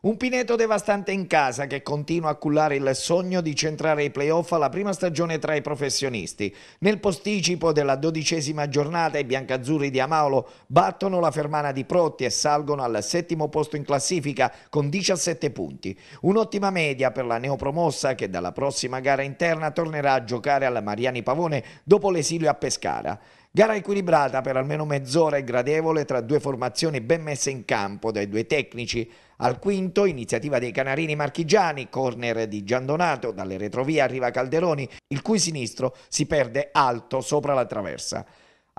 Un Pineto devastante in casa che continua a cullare il sogno di centrare i playoff alla prima stagione tra i professionisti. Nel posticipo della dodicesima giornata i biancazzurri di Amaolo battono la fermana di Protti e salgono al settimo posto in classifica con 17 punti. Un'ottima media per la neopromossa che dalla prossima gara interna tornerà a giocare alla Mariani Pavone dopo l'esilio a Pescara. Gara equilibrata per almeno mezz'ora e gradevole tra due formazioni ben messe in campo dai due tecnici. Al quinto, iniziativa dei Canarini marchigiani, corner di Giandonato, dalle retrovie arriva Calderoni, il cui sinistro si perde alto sopra la traversa.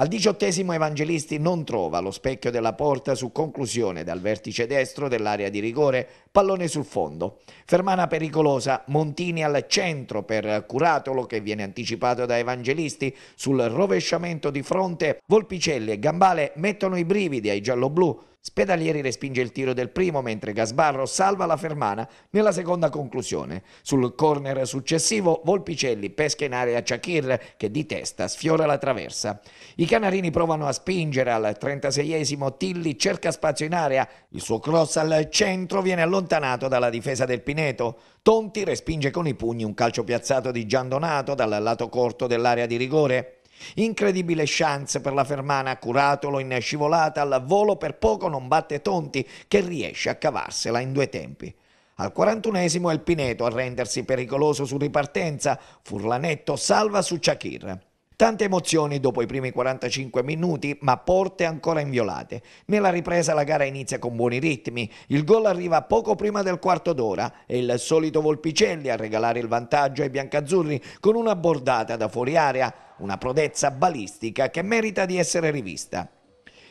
Al diciottesimo Evangelisti non trova lo specchio della porta su conclusione dal vertice destro dell'area di rigore, pallone sul fondo. Fermana pericolosa, Montini al centro per Curatolo che viene anticipato da Evangelisti sul rovesciamento di fronte, Volpicelli e Gambale mettono i brividi ai gialloblu Spedalieri respinge il tiro del primo mentre Gasbarro salva la fermana nella seconda conclusione. Sul corner successivo Volpicelli pesca in area Chakir che di testa sfiora la traversa. I canarini provano a spingere al 36esimo Tilli cerca spazio in area, il suo cross al centro viene allontanato dalla difesa del Pineto. Tonti respinge con i pugni un calcio piazzato di Gian Donato dal lato corto dell'area di rigore. Incredibile chance per la Fermana, curatolo in scivolata al volo per poco non batte Tonti che riesce a cavarsela in due tempi. Al 41esimo è il Pineto a rendersi pericoloso su ripartenza, Furlanetto salva su Chakir. Tante emozioni dopo i primi 45 minuti, ma porte ancora inviolate. Nella ripresa la gara inizia con buoni ritmi. Il gol arriva poco prima del quarto d'ora e il solito Volpicelli a regalare il vantaggio ai biancazzurri con una bordata da fuori area, una prodezza balistica che merita di essere rivista.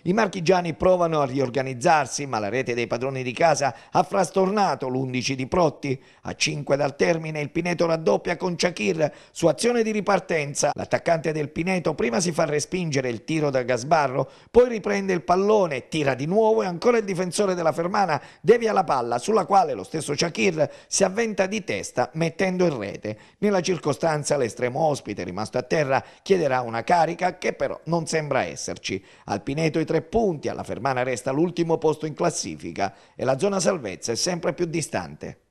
I marchigiani provano a riorganizzarsi, ma la rete dei padroni di casa ha frastornato l'11 di Protti. A 5 dal termine il Pineto raddoppia con Chakir su azione di ripartenza. L'attaccante del Pineto prima si fa respingere il tiro da Gasbarro, poi riprende il pallone, tira di nuovo e ancora il difensore della Fermana devia la palla sulla quale lo stesso Chakir si avventa di testa mettendo in rete. Nella circostanza l'estremo ospite rimasto a terra chiederà una carica che però non sembra esserci. Al Pineto i tre punti, alla Fermana resta l'ultimo posto in classifica e la zona salvezza è sempre più distante.